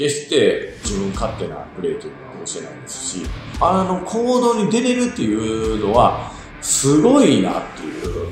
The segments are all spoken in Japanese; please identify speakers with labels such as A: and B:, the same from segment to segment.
A: 決して自分勝手なプレーというのは教えないですし、あの行動に出れるっていうのは、すごいなっていう。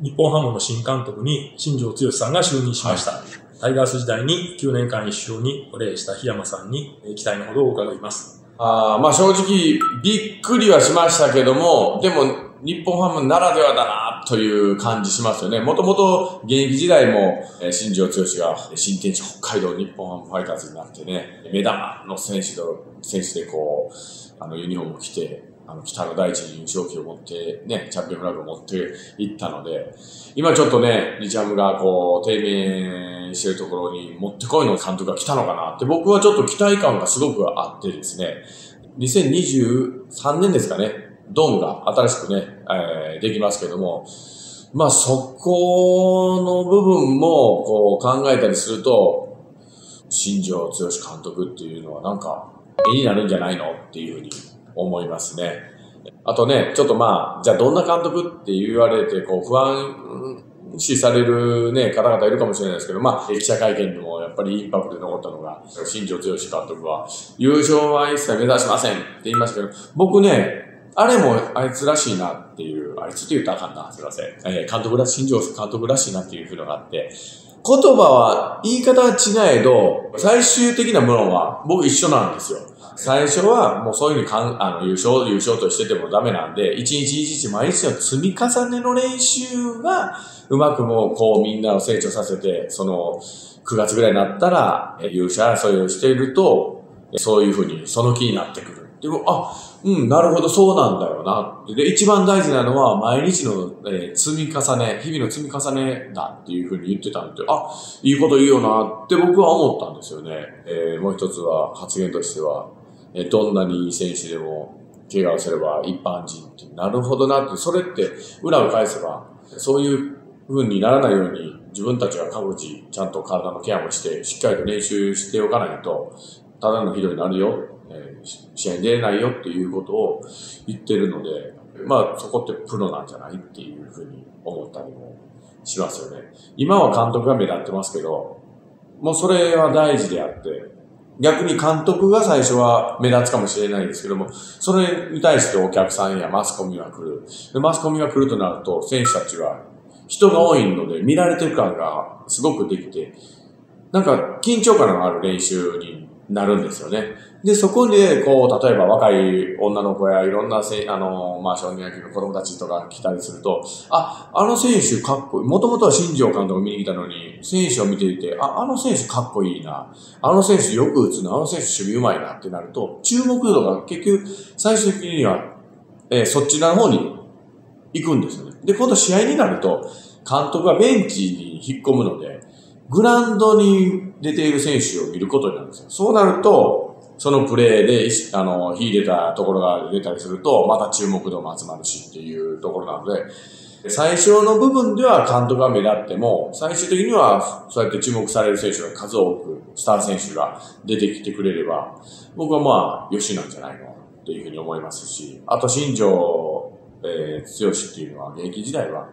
B: 日本ハムの新監督に新庄剛志さんが就任しました。はい、タイガース時代に9年間一緒にプレーした檜山さんに期待のほどを伺います。
A: あまあ正直びっくりはしましたけども、でも日本ハムならではだなという感じしますよね。もともと現役時代も、え、新庄剛志が新天地北海道日本ハムファイターズになってね、目玉の選手と、選手でこう、あのユニフォームを着て、あの、北の大地に優勝旗を持って、ね、チャンピオンフラグを持っていったので、今ちょっとね、日ハムがこう、低迷してるところに持ってこいの監督が来たのかなって、僕はちょっと期待感がすごくあってですね、2023年ですかね、ドームが新しくね、えー、できますけども、まあそこの部分もこう考えたりすると、新庄剛志監督っていうのはなんか絵になるんじゃないのっていうふうに思いますね。あとね、ちょっとまあ、じゃあどんな監督って言われて、こう不安視されるね、方々いるかもしれないですけど、まあ、記者会見でもやっぱりインパクトで残ったのが、新庄剛志監督は、優勝は一切目指しませんって言いましたけど、僕ね、あれもあいつらしいなっていう、あいつって言ったらあかんな、すいません。えー、監督ら、新庄監督らしいなっていうふうのがあって、言葉は、言い方は違えど、最終的なものは僕一緒なんですよ。最初はもうそういうふうにかんあの優勝、優勝としててもダメなんで、一日一日毎日の積み重ねの練習が、うまくもうこうみんなを成長させて、その9月ぐらいになったら優勝争いをしていると、そういうふうにその気になってくる。でも、あ、うん、なるほど、そうなんだよな。で、一番大事なのは、毎日の、えー、積み重ね、日々の積み重ねだっていうふうに言ってたんで、あ、いいこと言うよなって僕は思ったんですよね。えー、もう一つは、発言としては、どんなにいい選手でも、怪我をすれば一般人って、なるほどなって、それって裏を返せば、そういう風にならないように自分たちは各自ちゃんと体のケアもしてしっかりと練習しておかないとただのひどになるよ、えー、試合に出れないよっていうことを言ってるのでまあそこってプロなんじゃないっていうふうに思ったりもしますよね。今は監督が目立ってますけどもうそれは大事であって逆に監督が最初は目立つかもしれないですけども、それに対してお客さんやマスコミが来る。でマスコミが来るとなると、選手たちは人が多いので見られてる感がすごくできて、なんか緊張感のある練習になるんですよね。で、そこで、こう、例えば若い女の子やいろんなせ、あの、まあ、少年野球の子供たちとか来たりすると、あ、あの選手かっこいい。もともとは新庄監督見に来たのに、選手を見ていて、あ、あの選手かっこいいな。あの選手よく打つな。あの選手守備うまいなってなると、注目度が結局、最終的には、えー、そっちの方に行くんですよね。で、今度試合になると、監督がベンチに引っ込むので、グラウンドに出ている選手を見ることになるんですよ。そうなると、そのプレーで、あの、秀でたところが出たりすると、また注目度も集まるしっていうところなので、最初の部分では監督が目立っても、最終的にはそうやって注目される選手が数多く、スター選手が出てきてくれれば、僕はまあ、よしなんじゃないのというふうに思いますし、あと新庄、えー、強しっていうのは現役時代は、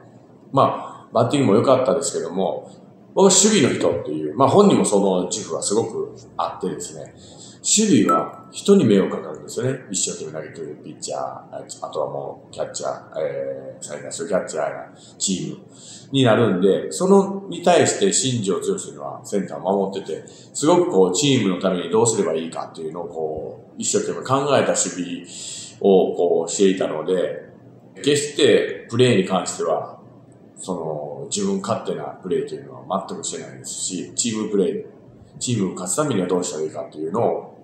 A: まあ、バッティングも良かったですけども、僕は守備の人っていう、まあ本人もその自負はすごくあってですね、守備は人に迷惑かかるんですよね。一生懸命投げてるピッチャー、あとはもうキャッチャー、えー、最大数キャッチャーやチームになるんで、そのに対して新庄剛志はセンターを守ってて、すごくこうチームのためにどうすればいいかっていうのをこう、一生懸命考えた守備をこうしていたので、決してプレーに関してはその、自分勝手なプレーというのは全くしてないですし、チームプレー、チームを勝つためにはどうしたらいいかというのを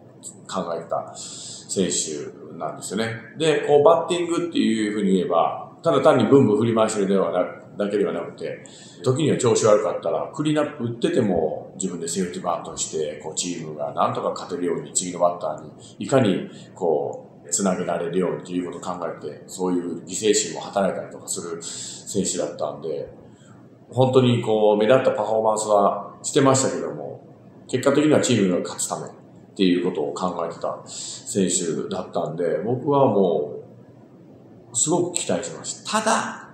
A: 考えた選手なんですよね。で、こう、バッティングっていうふうに言えば、ただ単にブンブン振り回してるではなくだけではなくて、時には調子悪かったら、クリーンアップ打ってても自分でセーフティバントして、こう、チームがなんとか勝てるように次のバッターに、いかに、こう、つなげられるようにということを考えて、そういう犠牲心も働いたりとかする選手だったんで、本当にこう、目立ったパフォーマンスはしてましたけども、結果的にはチームが勝つためっていうことを考えてた選手だったんで、僕はもう、すごく期待しました。ただ、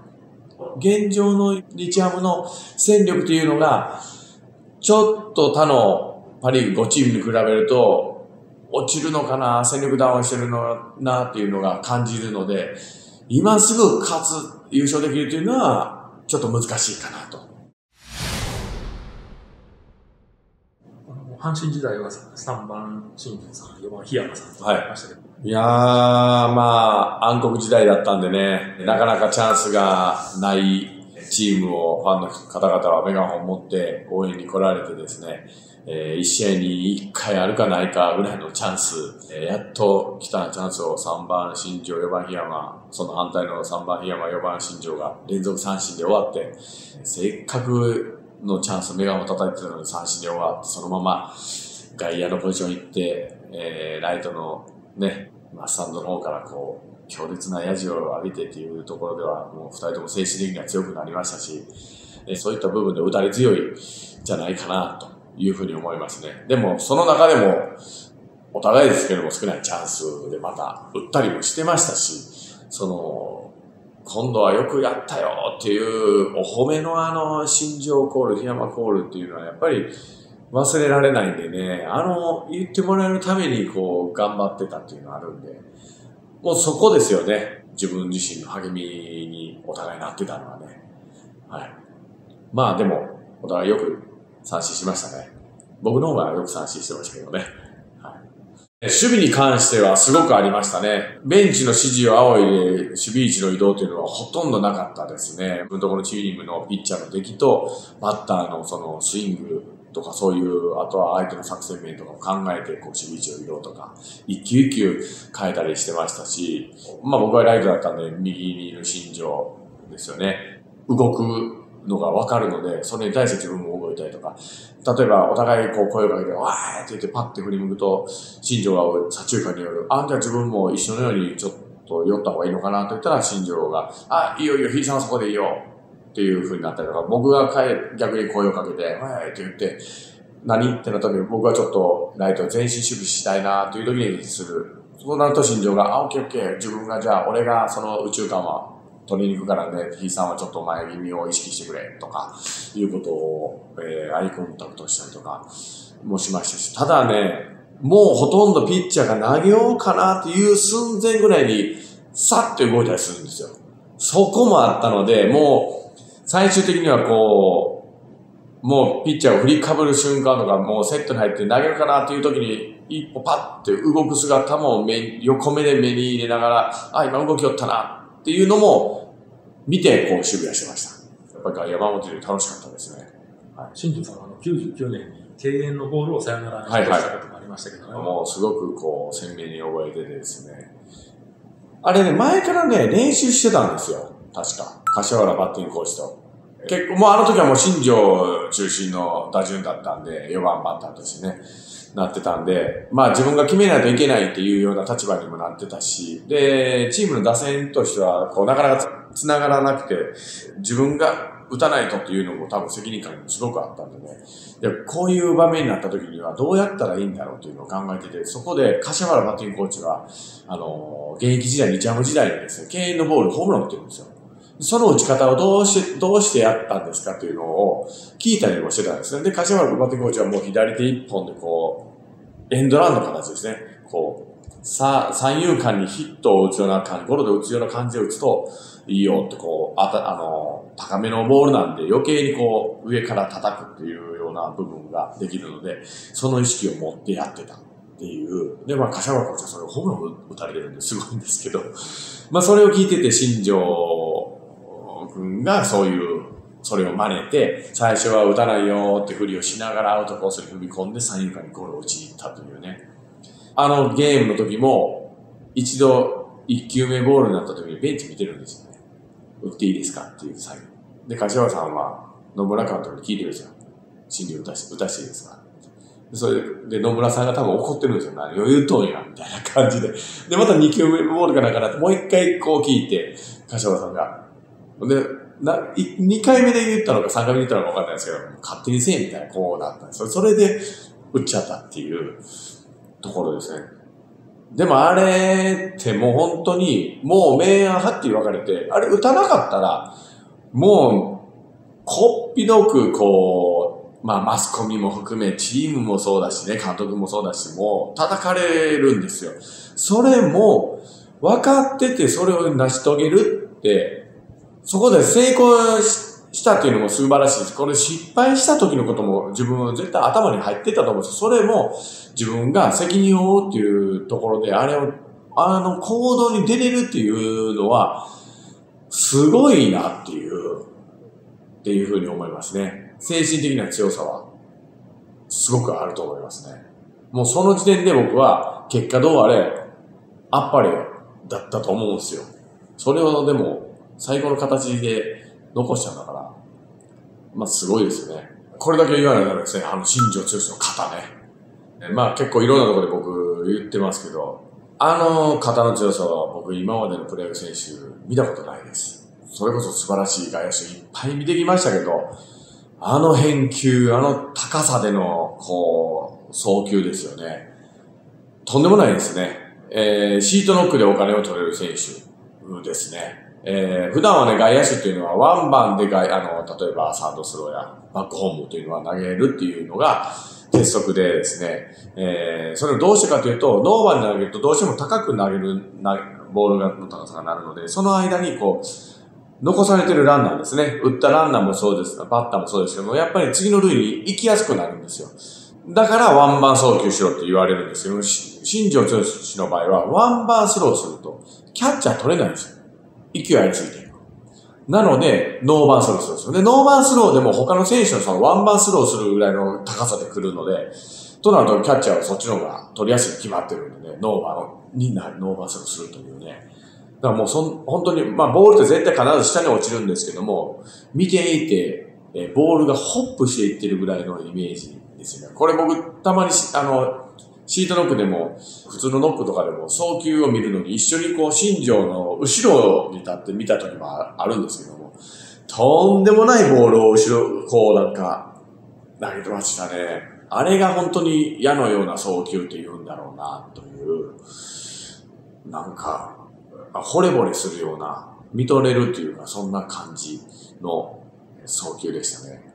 A: 現状の日ハムの戦力というのが、ちょっと他のパリーグ5チームに比べると、落ちるのかな、戦力ダウンしてるのなっていうのが感じるので、今すぐ勝つ、優勝できるというのは、ちょっと難しいかなと。
B: 阪神時代は3番新庄さん、4番檜山さんといましたけど、はい、
A: いやー、まあ、暗黒時代だったんでね、なかなかチャンスがないチームをファンの方々はメガホン持って応援に来られてですね、えー、1試合に1回あるかないかぐらいのチャンス、えー、やっと来たチャンスを3番新庄、4番檜山、その反対の3番檜山、4番新庄が連続三振で終わって、せっかくのチャンス、メガホン叩いてたのに三振で終わって、そのまま外野のポジション行って、えー、ライトのね、まあ、スタンドの方からこう、強烈なヤジを浴びてっていうところでは、もう二人とも精神的には強くなりましたし、えそういった部分で打たれ強いじゃないかなというふうに思いますね。でも、その中でも、お互いですけども少ないチャンスでまた打ったりもしてましたし、その、今度はよくやったよっていうお褒めのあの、新庄コール、檜山コールっていうのはやっぱり忘れられないんでね、あの、言ってもらえるためにこう、頑張ってたっていうのがあるんで、もうそこですよね。自分自身の励みにお互いなってたのはね。はい。まあでも、お互いよく三振しましたね。僕の方がよく三振してましたけどね。守備に関してはすごくありましたね。ベンチの指示を仰いで守備位置の移動というのはほとんどなかったですね。分とこのチームのピッチャーの出来と、バッターのそのスイングとかそういう、あとは相手の作戦面とかを考えて、こう、守備位置を移動とか、一球一球変えたりしてましたし、まあ僕はライトだったんで、右にいる心情ですよね。動くのがわかるので、それに対して自分もたりとか、例えばお互いこう声をかけて、わーって言ってパッて振り向くと、新庄が左中間による、あ、じゃあ自分も一緒のようにちょっと寄った方がいいのかなと言ったら、新庄が、あ、いいよいいよ、ひいさんはそこでいいよ。っていう風になったりとか、僕が逆に声をかけて、はいって言って、何？ってなった時僕はちょっとライト前進守備したいなという時にする。そうなると新庄が、あ、オッケーオッケー、自分がじゃあ俺がその宇宙間は取りに行くからね、ひいさんはちょっと前気味を意識してくれとか、いうことを、えー、アイコンタクトしたりとかもしましたし、ただね、もうほとんどピッチャーが投げようかなっていう寸前ぐらいに、さっと動いたりするんですよ。そこもあったので、もう、最終的にはこう、もうピッチャーを振りかぶる瞬間とか、もうセットに入って投げるかなっていう時に、一歩パッて動く姿も目横目で目に入れながら、あ、今動きよったなっていうのも見て、こう守備はしてました。やっぱり山本より楽しかったですね。
B: はい。新庄さんはあの99年に敬遠のボールをサヨナラにしたこともありましたけどね。はい
A: はい、もうすごくこう鮮明に覚えててですね。あれね、前からね、練習してたんですよ。確か。柏原バッティングコーチと。結構、もうあの時はもう新庄中心の打順だったんで、4番バッターとしてね、なってたんで、まあ自分が決めないといけないっていうような立場にもなってたし、で、チームの打線としては、こう、なかなか繋がらなくて、自分が打たないとっていうのも多分責任感もすごくあったんでね。で、こういう場面になった時にはどうやったらいいんだろうというのを考えてて、そこで柏原バッティングコーチは、あの、現役時代、日ハム時代にですね、敬遠のボールホームラン打ってるんですよ。その打ち方をどうして、どうしてやったんですかっていうのを聞いたりもしてたんですね。で、柏原バッティングコーチはもう左手一本でこう、エンドランの形ですね。こう、さ、三遊間にヒットを打つような感じ、ゴロで打つような感じで打つといいよってこう、あた、あの、高めのボールなんで余計にこう、上から叩くっていうような部分ができるので、その意識を持ってやってたっていう。で、まあ、柏原コーチはそれをホームラン打たれてるんですごいんですけど、まあ、それを聞いてて、新庄君がそういう、それを真似て、最初は打たないよってふりをしながらアウトコースに踏み込んで三遊間にゴールを打ちに行ったというね。あのゲームの時も、一度一球目ボールになった時にベンチ見てるんですよね。打っていいですかっていう最後。で、柏さんは野村監督に聞いてるんですよ。心理打たし打たしていいですかそれで、野村さんが多分怒ってるんですよ。何を言うとんや、みたいな感じで。で、また2球目ボールかなんかなって、もう一回こう聞いて、柏さんが、で、な、2回目で言ったのか3回目で言ったのか分かんないですけど、勝手にせえみたいな、こうなったんですよ。それで、打っちゃったっていうところですね。でもあれってもう本当に、もう明暗はっきり分かれて、あれ打たなかったら、もう、こっぴどく、こう、まあ、マスコミも含め、チームもそうだしね、監督もそうだし、もう、叩かれるんですよ。それも、分かってて、それを成し遂げるって、そこで成功したっていうのも素晴らしいです。これ失敗した時のことも自分は絶対頭に入ってたと思うんですそれも自分が責任を負うっていうところで、あれを、あの行動に出れるっていうのは、すごいなっていう、っていうふうに思いますね。精神的な強さは、すごくあると思いますね。もうその時点で僕は、結果どうあれ、あっぱれだったと思うんですよ。それをでも、最高の形で残したんだから、まあすごいですよね。これだけ言わないとですね、あの、新庄剛志の型ね。まあ結構いろんなところで僕言ってますけど、あの肩の強さは僕今までのプロ野球選手見たことないです。それこそ素晴らしい外野手いっぱい見てきましたけど、あの返球、あの高さでの、こう、送球ですよね。とんでもないですね。えー、シートノックでお金を取れる選手ですね。えー、普段はね、外野手っていうのはワンバンで外、あの、例えばサードスローやバックホームというのは投げるっていうのが鉄則でですね、えー、それをどうしてかというと、ノーバンで投げるとどうしても高く投げる、ボールがの高さがなるので、その間にこう、残されてるランナーですね。打ったランナーもそうですが。バッターもそうですけども、やっぱり次の塁に行きやすくなるんですよ。だからワンバン送球しろって言われるんですけど、新庄剛志の場合は、ワンバンスローすると、キャッチャー取れないんですよ。勢いありすぎて。なので、ノーバンスローするんですよ。で、ノーバンスローでも他の選手のそのワンバンスローするぐらいの高さで来るので、となるとキャッチャーはそっちの方が取りやすい決まってるんでね、ノーバンになる、ノーバンスローするというね。だからもうそん、本当に、まあボールって絶対必ず下に落ちるんですけども、見ていて、えボールがホップしていってるぐらいのイメージですよね。これ僕、たまにあの、シートノックでも、普通のノックとかでも、送球を見るのに一緒にこう、新庄の後ろに立って見た時もあるんですけども、とんでもないボールを後ろ、こうなんか、投げてましたね。あれが本当に矢のような送球って言うんだろうな、という、なんか、惚れ惚れするような、見とれるというか、そんな感じの送球でしたね。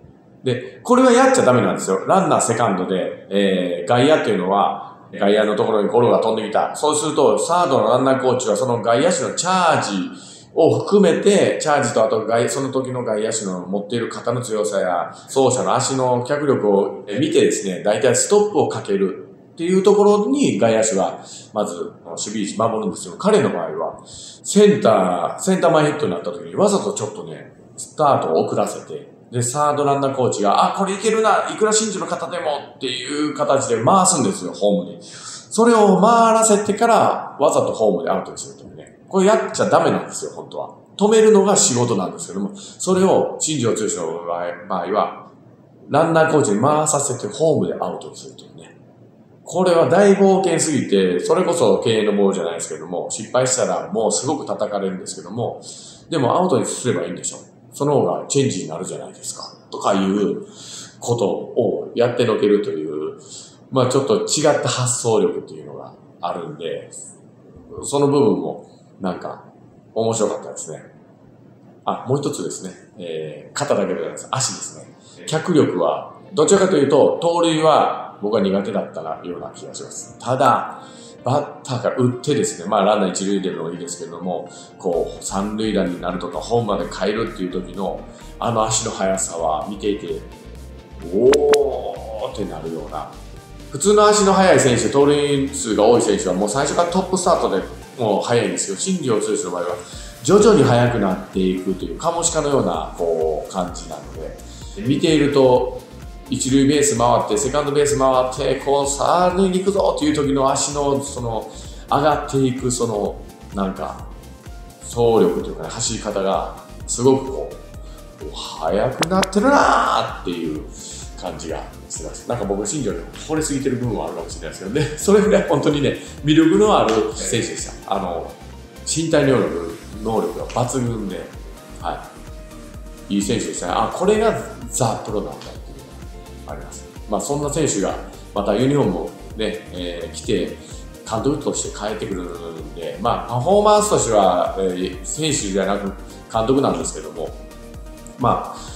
A: で、これはやっちゃダメなんですよ。ランナーセカンドで、えー、外野っていうのは、外野のところにゴロが飛んできた。そうすると、サードのランナーコーチはその外野手のチャージを含めて、チャージとあと外、その時の外野手の持っている肩の強さや、走者の足の脚力を見てですね、大体ストップをかけるっていうところに外野手は、まず、守備位置守るんですよ。彼の場合は、センター、センター前ヒットになった時にわざとちょっとね、スタートを遅らせて、で、サードランナーコーチが、あ、これいけるな、いくら真珠の方でもっていう形で回すんですよ、ホームに。それを回らせてから、わざとホームでアウトにするというね。これやっちゃダメなんですよ、本当は。止めるのが仕事なんですけども、それを新庄剛志の場合は、ランナーコーチに回させてホームでアウトにするというね。これは大冒険すぎて、それこそ経営のボールじゃないですけども、失敗したらもうすごく叩かれるんですけども、でもアウトにすればいいんでしょう。その方がチェンジになるじゃないですか。とかいうことをやってのけるという、まあちょっと違った発想力っていうのがあるんで、その部分もなんか面白かったですね。あ、もう一つですね。えー、肩だけではないです。足ですね。脚力は、どちらかというと、盗塁は僕は苦手だったような気がします。ただ、バッターが打ってですね、まあランナー一塁でもいいですけども、こう、三塁打になるとか、ホームまで帰るっていう時の、あの足の速さは見ていて、おーってなるような。普通の足の速い選手、盗塁数が多い選手はもう最初からトップスタートでもう速いんですけど、新庄剛志の場合は、徐々に速くなっていくという、カモシカのような、こう、感じなので、見ていると、一塁ベース回って、セカンドベース回って、こう、さあ、抜いに行くぞっていう時の足の、その、上がっていく、その、なんか、走力というかね、走り方が、すごくこう、速くなってるなーっていう感じがします。なんか僕、新庄に惚れすぎてる部分はあるかもしれないですけどね、それぐらい本当にね、魅力のある選手でした。あの、身体能力、能力が抜群で、はい。いい選手でしたね。あ、これがザ・プロなんだ。あります。まあ、そんな選手がまたユニフォームをね、えー、着て、監督として変えてくるんで、まあ、パフォーマンスとしては、えー、選手じゃなく監督なんですけども、まあ、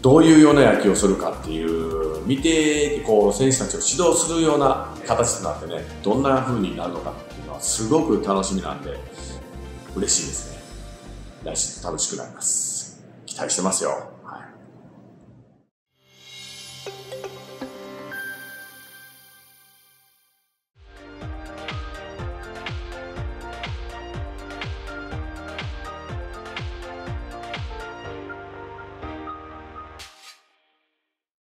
A: どういうような野球をするかっていう、見て、こう、選手たちを指導するような形となってね、どんな風になるのかっていうのは、すごく楽しみなんで、嬉しいですね。来週楽しくなります。期待してますよ。